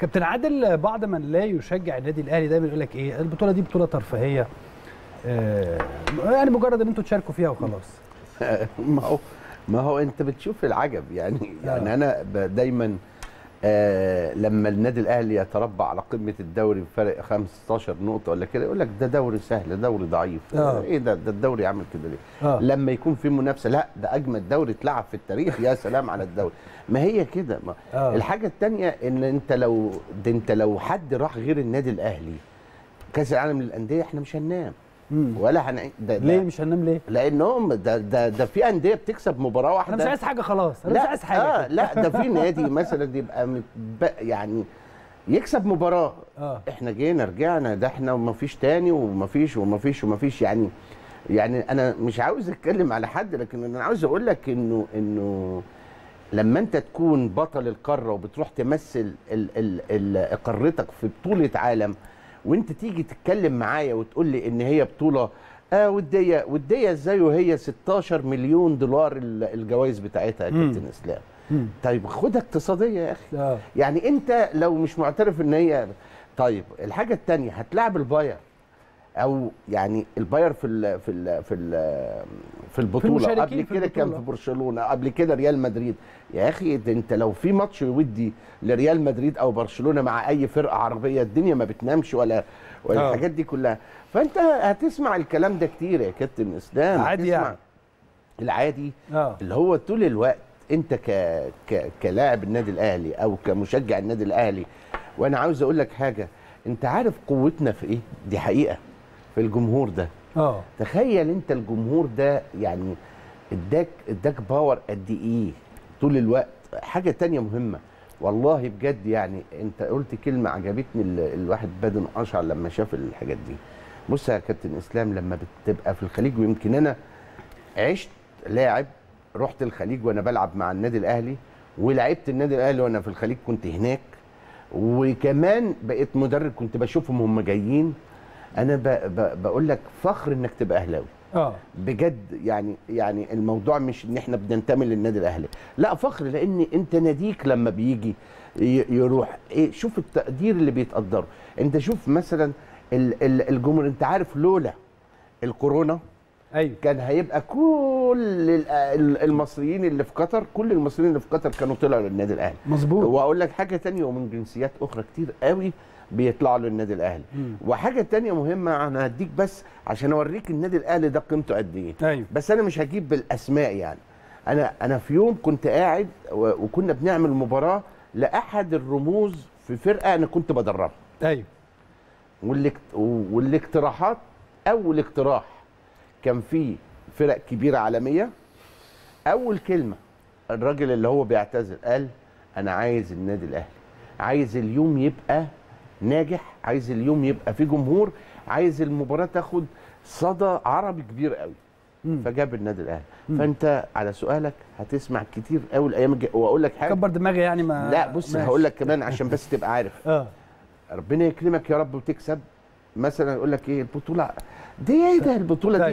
كابتن عادل بعض من لا يشجع النادي الأهلي دايما يقول لك إيه البطولة دي بطولة ترفيهية آه، يعني مجرد إن أنتوا تشاركوا فيها وخلاص ما هو ما هو أنت بتشوف العجب يعني آه. يعني أنا ب- دايما آه لما النادي الأهلي يتربع على قمة الدوري بفرق 15 نقطة ولا كده يقول لك ده دوري سهل دوري ضعيف آه. إيه ده ده الدوري عامل كده ليه آه. لما يكون في منافسة لا ده أجمد دوري اتلعب في التاريخ يا سلام على الدوري ما هي كده ما آه. الحاجة الثانية إن أنت لو ده أنت لو حد راح غير النادي الأهلي كأس العالم للأندية إحنا مش هننام مم. ولا هن ده ليه ده مش هننام ليه؟ لأنهم ده ده ده في أندية بتكسب مباراة واحدة أنا مش عايز حاجة خلاص أنا مش عايز حاجة آه كده. لا ده في نادي مثلا يبقى. يعني يكسب مباراة آه إحنا جينا رجعنا ده إحنا ومفيش تاني ومفيش ومفيش ومفيش يعني يعني أنا مش عاوز أتكلم على حد لكن أنا عاوز أقول لك انه إنه لما أنت تكون بطل القارة وبتروح تمثل ال ال ال قارتك في بطولة عالم وانت تيجي تتكلم معايا وتقول لي إن هي بطولة آه وديه وديه إزاي وهي 16 مليون دولار ال- الجوائز بتاعتها يا. كابتن إسلام. طيب خدها اقتصادية يا أخي آه يعني أنت لو مش معترف إن هي طيب الحاجة الثانية هتلاعب الباير أو يعني الباير في ال في ال في ال في البطولة. المشاركين قبل في كده كان. في برشلونة قبل كده ريال مدريد. يا أخي ده أنت لو في ماتش ودي لريال مدريد أو برشلونة مع أي فرقة عربية الدنيا ما بتنامش ولا ولا آه. الحاجات دي كلها. فأنت هتسمع الكلام ده كتير يا كابتن إسلام. عادي يعني. العادي آه. اللي هو طول الوقت أنت ك... ك... كلاعب النادي الأهلي أو كمشجع النادي الأهلي. وأنا عاوز أقول لك حاجة أنت عارف قوتنا في إيه؟ دي حقيقة. في الجمهور ده. آه. تخيل انت الجمهور ده يعني اداك اداك باور قد إيه طول الوقت. حاجة تانية مهمة. والله بجد يعني انت قلت كلمة عجبتني ال- الواحد بدن اشعر لما شاف الحاجات دي. بص يا كابتن إسلام لما بتبقى في الخليج ويمكن أنا عشت لاعب رحت الخليج وأنا بلعب مع النادي الأهلي ولعبت النادي الأهلي وأنا في الخليج كنت هناك وكمان بقيت مدرب كنت بشوفهم هم جايين. أنا ب... ب... بقول لك فخر إنك تبقى أهلاوي. آه. بجد يعني يعني الموضوع مش إن إحنا بننتمي للنادي الأهلي. لا فخر لأن أنت ناديك لما بيجي يروح. إيه شوف التقدير اللي بيتقدره أنت شوف مثلا ال- ال- الجمهور أنت عارف لولا الكورونا؟ أيوه. كان هيبقى كل ال- ال- المصريين اللي في قطر كل المصريين اللي في قطر كانوا طلعوا للنادي الأهلي. مظبوط. وأقول لك حاجة تانية ومن جنسيات أخرى كتير قوي بيطلعوا للنادي الأهلي. مم. وحاجة تانية مهمة أنا هديك بس عشان أوريك النادي الأهلي ده قيمته قد إيه. أيوه. بس أنا مش هجيب بالأسماء يعني. أنا أنا في يوم كنت قاعد وكنا بنعمل مباراة لأحد الرموز في فرقة أنا كنت بدربها. أيوه. والإقت- والاقتراحات أول اقتراح كان في فرق كبيرة عالمية أول كلمة الراجل اللي هو بيعتذر قال أنا عايز النادي الأهلي عايز اليوم يبقى ناجح عايز اليوم يبقى فيه جمهور عايز المباراة تاخد صدى عربي كبير قوي. مم. فجاب النادي الأهلي. فأنت على سؤالك هتسمع كتير قوي الأيام الجاية. وأقول لك حاجة. كبر دماغي يعني ما لا بص. هقول لك كمان عشان بس تبقى عارف. آه. ربنا يكرمك يا رب وتكسب. مثلا يقول لك إيه البطولة دي إيه ده البطولة دي؟